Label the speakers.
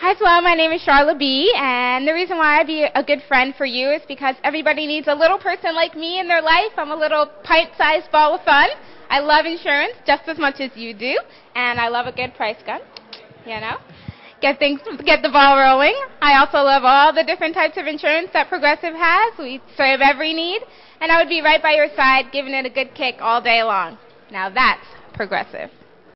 Speaker 1: Hi, Flo. My name is Charlotte B. And the reason why I'd be a good friend for you is because everybody needs a little person like me in their life. I'm a little pint-sized ball of fun. I love insurance just as much as you do, and I love a good price gun. You know, get things, get the ball rolling. I also love all the different types of insurance that Progressive has. We serve every need, and I would be right by your side, giving it a good kick all day long. Now that's Progressive.